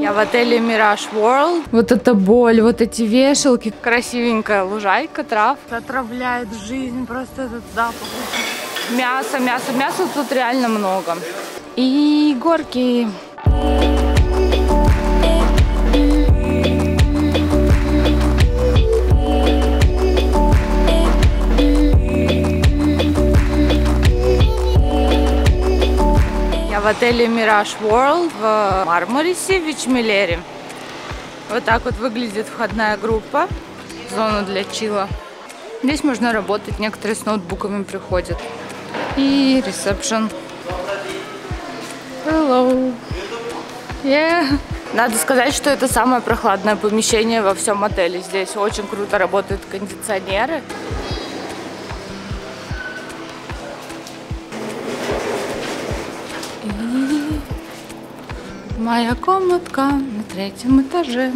Я в отеле Mirage World. Вот эта боль, вот эти вешалки. Красивенькая лужайка трав. Отравляет жизнь просто этот запах. Мясо, мясо, мяса тут реально много. И горки. в отеле Mirage World в Мармарисе, в Вичмилере. Вот так вот выглядит входная группа, зона для чила. Здесь можно работать, некоторые с ноутбуками приходят. И ресепшн. Hello. Yeah. Надо сказать, что это самое прохладное помещение во всем отеле. Здесь очень круто работают кондиционеры. Моя комнатка на третьем этаже.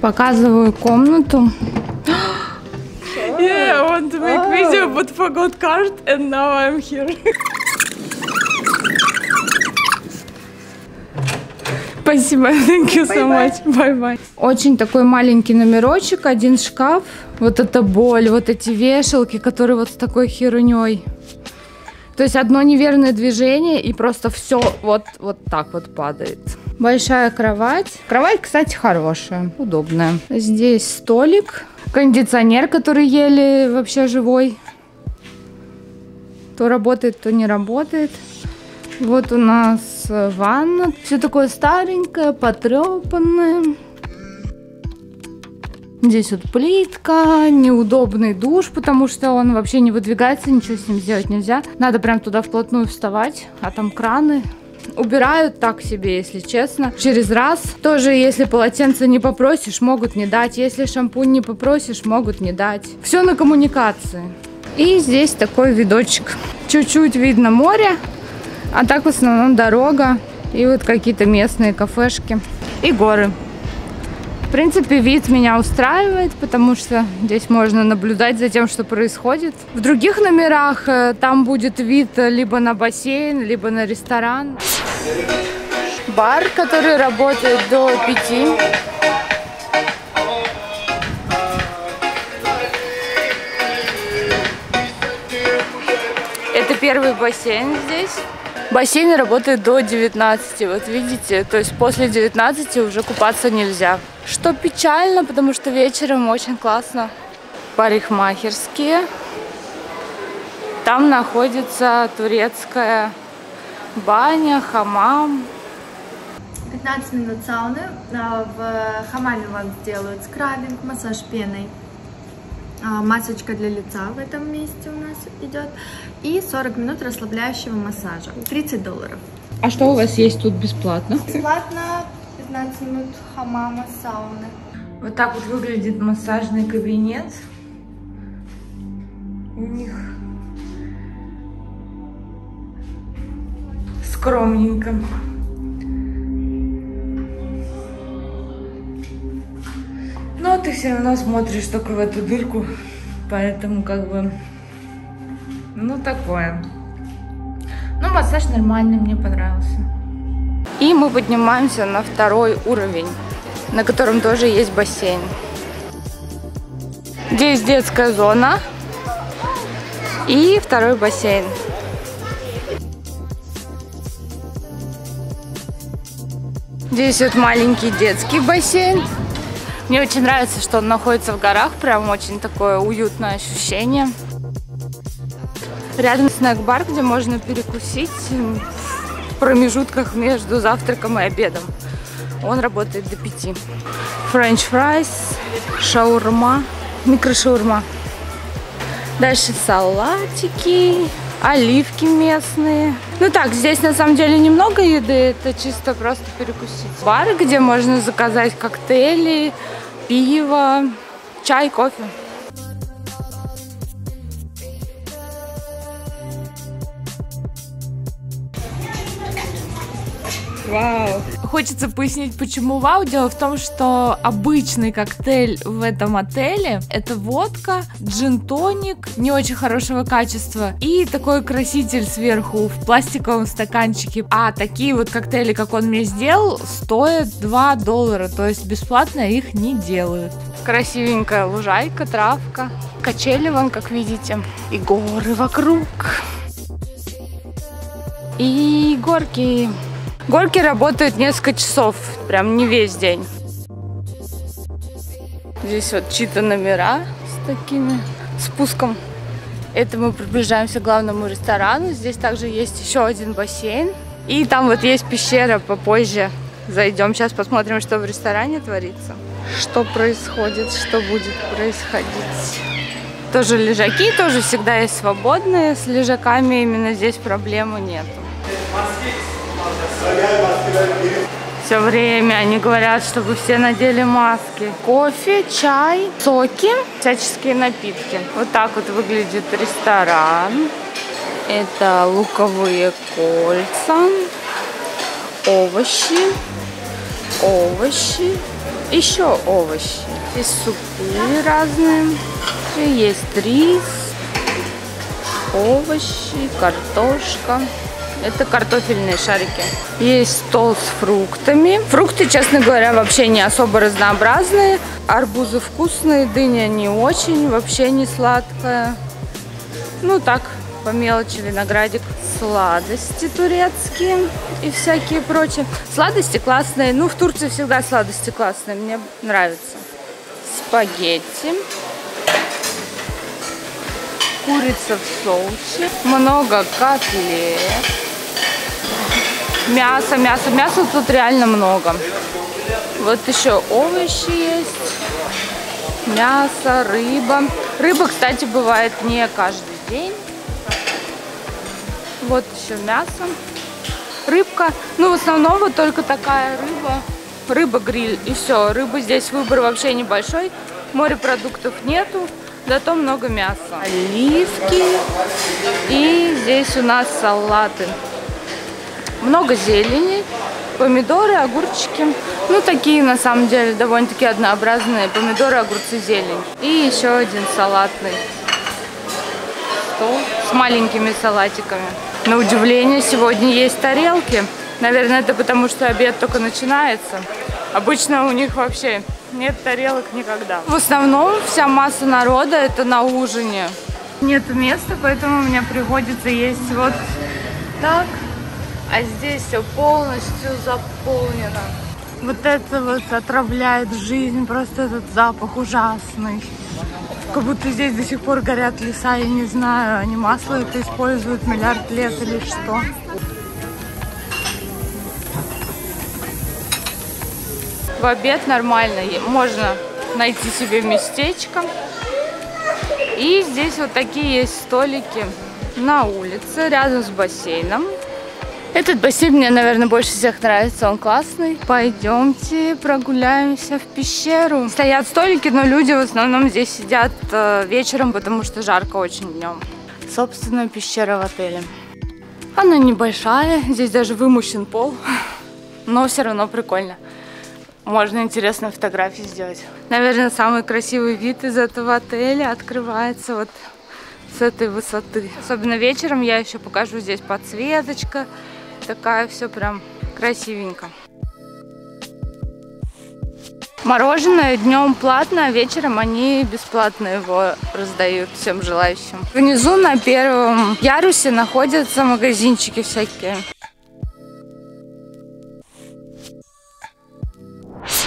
Показываю комнату. Yeah, I want to make video, but forgot card, and now I'm here. Спасибо, thank you so much. Bye-bye. Очень такой маленький номерочек, один шкаф. Вот эта боль, вот эти вешалки, которые вот с такой херней. То есть одно неверное движение и просто все вот, вот так вот падает. Большая кровать. Кровать, кстати, хорошая, удобная. Здесь столик, кондиционер, который еле вообще живой. То работает, то не работает. Вот у нас ванна. Все такое старенькое, потрепанное. Здесь вот плитка, неудобный душ, потому что он вообще не выдвигается, ничего с ним сделать нельзя. Надо прям туда вплотную вставать, а там краны. Убирают так себе, если честно, через раз. Тоже, если полотенце не попросишь, могут не дать. Если шампунь не попросишь, могут не дать. Все на коммуникации. И здесь такой видочек. Чуть-чуть видно море, а так в основном дорога и вот какие-то местные кафешки и горы. Принципе, вид меня устраивает, потому что здесь можно наблюдать за тем, что происходит. В других номерах э, там будет вид либо на бассейн, либо на ресторан. Бар, который работает до пяти. Это первый бассейн здесь. Бассейн работает до 19, вот видите, то есть после 19 уже купаться нельзя. Что печально, потому что вечером очень классно. Парикмахерские. Там находится турецкая баня, хамам. 15 минут сауны. А, в хамаме вам сделают скрабинг, массаж пеной. А, масочка для лица в этом месте у нас идет. И 40 минут расслабляющего массажа. 30 долларов. А что у вас есть тут бесплатно? Бесплатно 15 минут хамама, сауны. Вот так вот выглядит массажный кабинет. У них скромненько. Ты все равно смотришь только в эту дырку, поэтому как бы, ну такое. Ну массаж нормальный, мне понравился. И мы поднимаемся на второй уровень, на котором тоже есть бассейн. Здесь детская зона и второй бассейн. Здесь вот маленький детский бассейн. Мне очень нравится, что он находится в горах, прям очень такое уютное ощущение. Рядом снэк-бар, где можно перекусить промежутках между завтраком и обедом. Он работает до 5. French fries, шаурма, микрошаурма. Дальше салатики, оливки местные. Ну так, здесь на самом деле немного еды, это чисто просто перекусить. Бары, где можно заказать коктейли, пиво, чай, кофе. Вау. Хочется пояснить, почему вау. Дело в том, что обычный коктейль в этом отеле это водка, джин-тоник не очень хорошего качества и такой краситель сверху в пластиковом стаканчике. А такие вот коктейли, как он мне сделал, стоят 2 доллара, то есть бесплатно их не делают. Красивенькая лужайка, травка, качели вон, как видите, и горы вокруг. И горки. Горки работают несколько часов, прям не весь день. Здесь вот чьи-то номера с такими спуском. Это мы приближаемся к главному ресторану. Здесь также есть еще один бассейн. И там вот есть пещера попозже. Зайдем сейчас посмотрим, что в ресторане творится. Что происходит, что будет происходить. Тоже лежаки, тоже всегда есть свободные. С лежаками именно здесь проблемы нету. Все время они говорят, чтобы все надели маски. Кофе, чай, соки, всяческие напитки. Вот так вот выглядит ресторан. Это луковые кольца, овощи, овощи, еще овощи. Здесь супы разные. Есть рис, овощи, картошка. Это картофельные шарики. Есть стол с фруктами. Фрукты, честно говоря, вообще не особо разнообразные. Арбузы вкусные, дыня не очень, вообще не сладкая. Ну так, по мелочи виноградик. Сладости турецкие и всякие прочие. Сладости классные. Ну, в Турции всегда сладости классные. Мне нравится. Спагетти курица в соусе, много котлет, мясо, мясо, мясо тут реально много. Вот еще овощи есть, мясо, рыба. Рыба, кстати, бывает не каждый день. Вот еще мясо. Рыбка. Ну, в основном вот только такая рыба. Рыба-гриль и все. Рыбы здесь выбор вообще небольшой. Морепродуктов нету. Зато много мяса. Оливки. И здесь у нас салаты. Много зелени. Помидоры, огурчики. Ну, такие, на самом деле, довольно-таки однообразные. Помидоры, огурцы, зелень. И еще один салатный стол с маленькими салатиками. На удивление, сегодня есть тарелки. Наверное, это потому, что обед только начинается. Обычно у них вообще нет тарелок никогда. В основном вся масса народа это на ужине. Нет места, поэтому мне приходится есть вот так. А здесь все полностью заполнено. Вот это вот отравляет жизнь, просто этот запах ужасный. Как будто здесь до сих пор горят леса, я не знаю, они масло это используют миллиард лет или что. В обед нормально, можно найти себе местечко. И здесь вот такие есть столики на улице, рядом с бассейном. Этот бассейн мне, наверное, больше всех нравится, он классный. Пойдемте прогуляемся в пещеру. Стоят столики, но люди в основном здесь сидят э, вечером, потому что жарко очень днем. Собственно, пещера в отеле. Она небольшая, здесь даже вымощен пол, но все равно прикольно. Можно интересные фотографии сделать. Наверное, самый красивый вид из этого отеля открывается вот с этой высоты. Особенно вечером я еще покажу здесь подсветочка. Такая все прям красивенько. Мороженое днем платно, а вечером они бесплатно его раздают всем желающим. Внизу на первом ярусе находятся магазинчики всякие.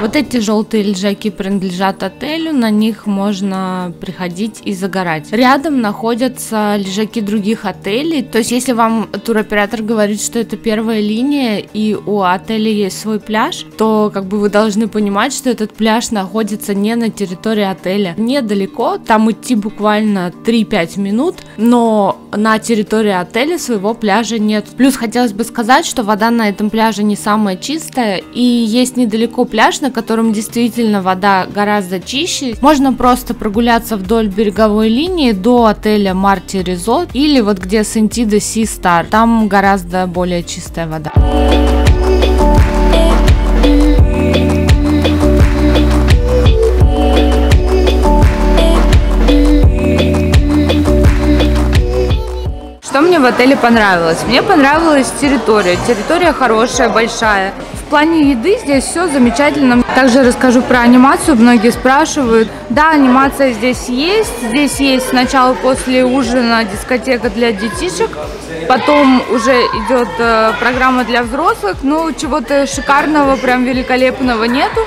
Вот эти желтые лежаки принадлежат отелю, на них можно приходить и загорать. Рядом находятся лежаки других отелей, то есть если вам туроператор говорит, что это первая линия и у отеля есть свой пляж, то как бы вы должны понимать, что этот пляж находится не на территории отеля, недалеко, там идти буквально 3-5 минут, но на территории отеля своего пляжа нет. Плюс хотелось бы сказать, что вода на этом пляже не самая чистая, и есть недалеко пляж, на на котором действительно вода гораздо чище. Можно просто прогуляться вдоль береговой линии до отеля Марти Резорт или вот где Сентида Си Стар. Там гораздо более чистая вода. Что мне в отеле понравилось? Мне понравилась территория. Территория хорошая, большая. В плане еды здесь все замечательно. Также расскажу про анимацию. Многие спрашивают. Да, анимация здесь есть. Здесь есть сначала после ужина дискотека для детишек. Потом уже идет э, программа для взрослых. Ну, чего-то шикарного, прям великолепного нету.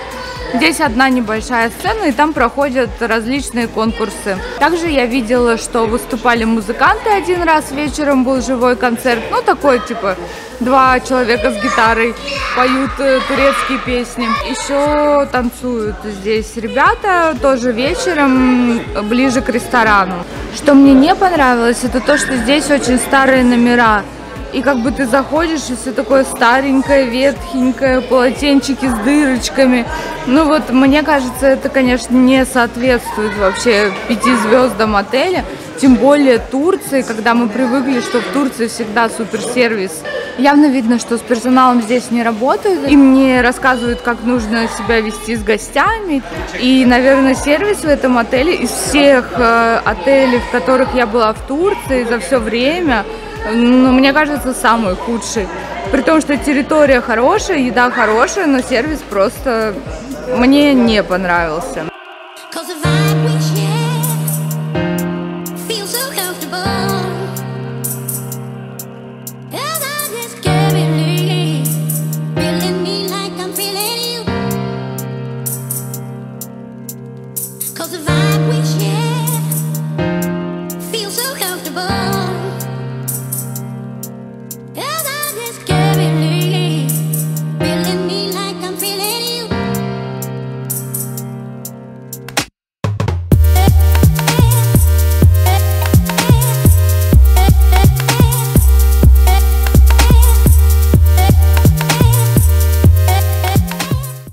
Здесь одна небольшая сцена, и там проходят различные конкурсы. Также я видела, что выступали музыканты один раз вечером, был живой концерт. Ну, такой, типа, два человека с гитарой поют э, турецкие песни. Еще танцуют здесь ребята, тоже вечером, ближе к ресторану. Что мне не понравилось, это то, что здесь очень старые номера и как бы ты заходишь, и все такое старенькое, ветхенькое, полотенчики с дырочками. Ну вот, мне кажется, это, конечно, не соответствует вообще пяти звездам отеля. Тем более Турции, когда мы привыкли, что в Турции всегда суперсервис. Явно видно, что с персоналом здесь не работают. Им не рассказывают, как нужно себя вести с гостями. И, наверное, сервис в этом отеле из всех э, отелей, в которых я была в Турции за все время, ну, мне кажется, самый худший. При том, что территория хорошая, еда хорошая, но сервис просто мне не понравился.